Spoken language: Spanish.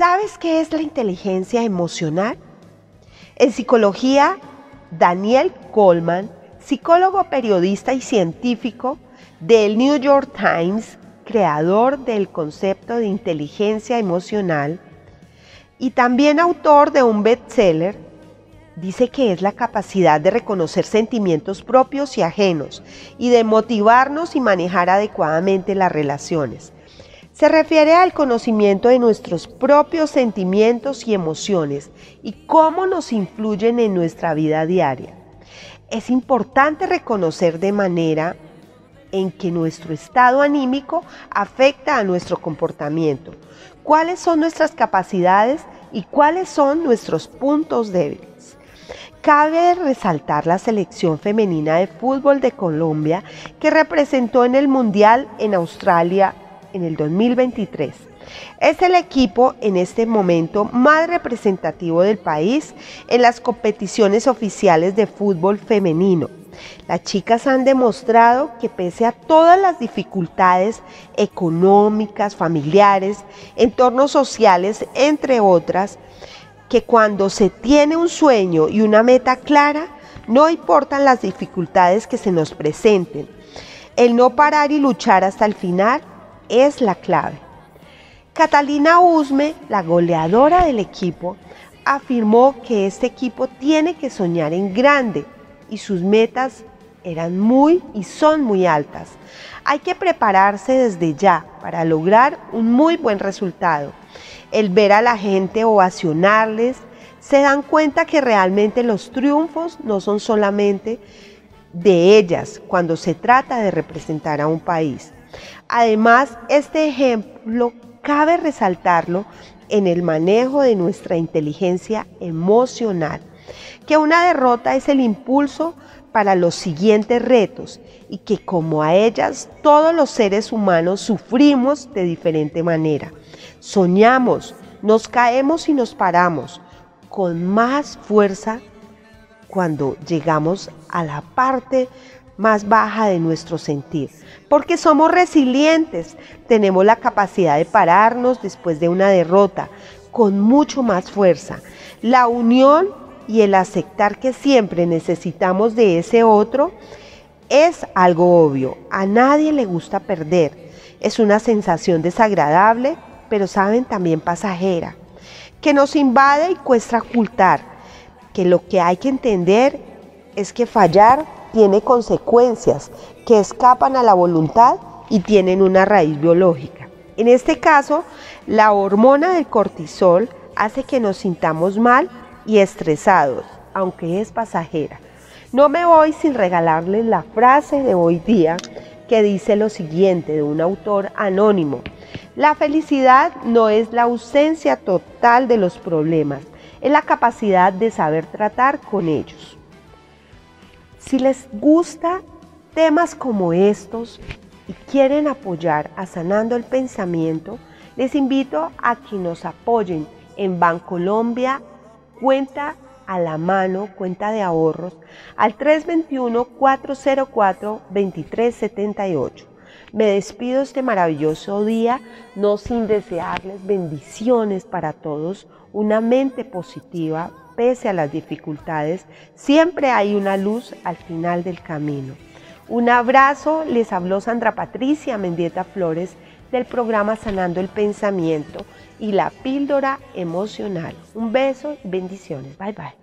¿Sabes qué es la inteligencia emocional? En psicología, Daniel Goleman, psicólogo, periodista y científico del New York Times, creador del concepto de inteligencia emocional y también autor de un bestseller, dice que es la capacidad de reconocer sentimientos propios y ajenos y de motivarnos y manejar adecuadamente las relaciones. Se refiere al conocimiento de nuestros propios sentimientos y emociones y cómo nos influyen en nuestra vida diaria. Es importante reconocer de manera en que nuestro estado anímico afecta a nuestro comportamiento, cuáles son nuestras capacidades y cuáles son nuestros puntos débiles. Cabe resaltar la selección femenina de fútbol de Colombia que representó en el Mundial en Australia en el 2023. Es el equipo en este momento más representativo del país en las competiciones oficiales de fútbol femenino. Las chicas han demostrado que pese a todas las dificultades económicas, familiares, entornos sociales, entre otras, que cuando se tiene un sueño y una meta clara, no importan las dificultades que se nos presenten. El no parar y luchar hasta el final es la clave. Catalina Usme, la goleadora del equipo, afirmó que este equipo tiene que soñar en grande y sus metas eran muy y son muy altas. Hay que prepararse desde ya para lograr un muy buen resultado. El ver a la gente ovacionarles, se dan cuenta que realmente los triunfos no son solamente de ellas cuando se trata de representar a un país. Además, este ejemplo cabe resaltarlo en el manejo de nuestra inteligencia emocional que una derrota es el impulso para los siguientes retos y que como a ellas todos los seres humanos sufrimos de diferente manera. Soñamos, nos caemos y nos paramos con más fuerza cuando llegamos a la parte más baja de nuestro sentir, porque somos resilientes, tenemos la capacidad de pararnos después de una derrota con mucho más fuerza. La unión y el aceptar que siempre necesitamos de ese otro es algo obvio. A nadie le gusta perder. Es una sensación desagradable, pero saben también pasajera, que nos invade y cuesta ocultar, que lo que hay que entender es que fallar tiene consecuencias que escapan a la voluntad y tienen una raíz biológica. En este caso, la hormona del cortisol hace que nos sintamos mal y estresados, aunque es pasajera. No me voy sin regalarles la frase de hoy día que dice lo siguiente de un autor anónimo. La felicidad no es la ausencia total de los problemas, es la capacidad de saber tratar con ellos. Si les gusta temas como estos y quieren apoyar a Sanando el Pensamiento, les invito a que nos apoyen en Bancolombia cuenta a la mano, cuenta de ahorros, al 321-404-2378. Me despido este maravilloso día, no sin desearles bendiciones para todos, una mente positiva, pese a las dificultades, siempre hay una luz al final del camino. Un abrazo, les habló Sandra Patricia Mendieta Flores del programa Sanando el Pensamiento y la píldora emocional. Un beso y bendiciones. Bye bye.